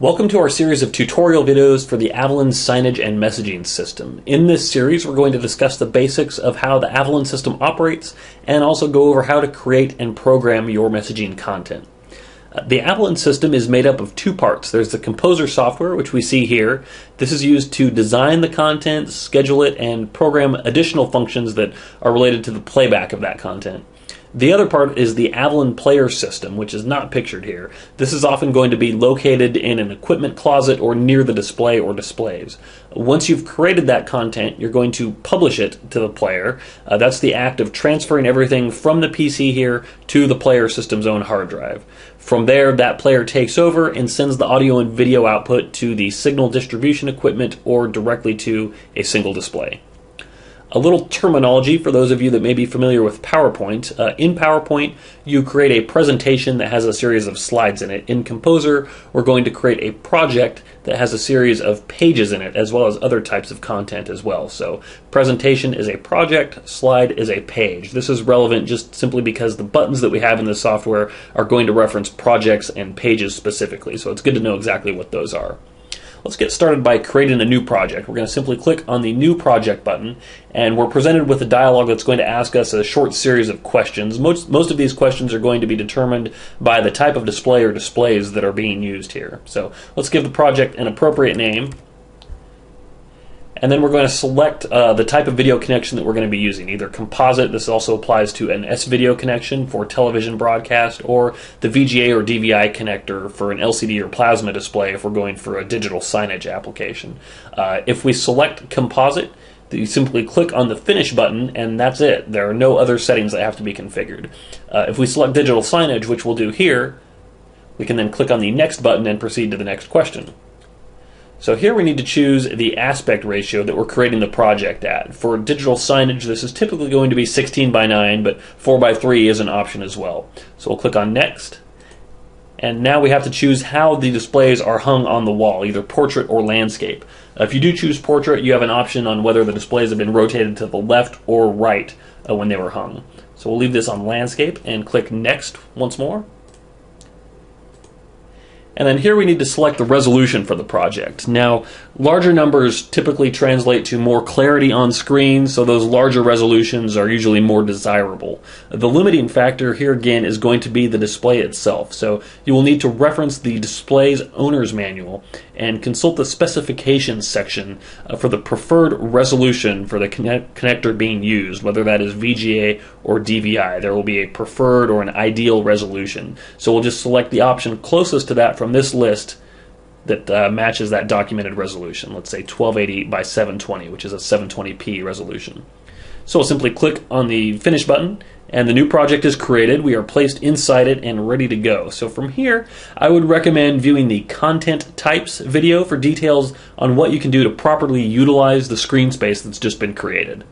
Welcome to our series of tutorial videos for the Aavelin signage and messaging system. In this series, we're going to discuss the basics of how the Aavelin system operates and also go over how to create and program your messaging content. Uh, the Aavelin system is made up of two parts. There's the composer software, which we see here. This is used to design the content, schedule it, and program additional functions that are related to the playback of that content. The other part is the Aavelin player system, which is not pictured here. This is often going to be located in an equipment closet or near the display or displays. Once you've created that content, you're going to publish it to the player. Uh, that's the act of transferring everything from the PC here to the player system's own hard drive. From there, that player takes over and sends the audio and video output to the signal distribution equipment or directly to a single display. A little terminology for those of you that may be familiar with PowerPoint. Uh, in PowerPoint, you create a presentation that has a series of slides in it. In Composer, we're going to create a project that has a series of pages in it, as well as other types of content as well. So, presentation is a project, slide is a page. This is relevant just simply because the buttons that we have in the software are going to reference projects and pages specifically. So, it's good to know exactly what those are. Let's get started by creating a new project. We're going to simply click on the New Project button, and we're presented with a dialog that's going to ask us a short series of questions. Most, most of these questions are going to be determined by the type of display or displays that are being used here. So let's give the project an appropriate name. And then we're going to select uh, the type of video connection that we're going to be using, either composite, this also applies to an S-video connection for television broadcast, or the VGA or DVI connector for an LCD or plasma display if we're going for a digital signage application. Uh, if we select composite, you simply click on the finish button and that's it. There are no other settings that have to be configured. Uh, if we select digital signage, which we'll do here, we can then click on the next button and proceed to the next question. So here we need to choose the aspect ratio that we're creating the project at. For digital signage, this is typically going to be 16 by 9, but 4 by 3 is an option as well. So we'll click on Next. And now we have to choose how the displays are hung on the wall, either portrait or landscape. If you do choose portrait, you have an option on whether the displays have been rotated to the left or right uh, when they were hung. So we'll leave this on landscape and click Next once more. And then here we need to select the resolution for the project. Now, larger numbers typically translate to more clarity on screen, so those larger resolutions are usually more desirable. The limiting factor here again is going to be the display itself. So you will need to reference the display's owner's manual and consult the specifications section uh, for the preferred resolution for the connect- connector being used, whether that is VGA or DVI. There will be a preferred or an ideal resolution. So we'll just select the option closest to that from this list that uh, matches that documented resolution. Let's say 1280 by 720, which is a 720p resolution. So we'll simply click on the Finish button, and the new project is created. We are placed inside it and ready to go. So from here, I would recommend viewing the Content Types video for details on what you can do to properly utilize the screen space that's just been created.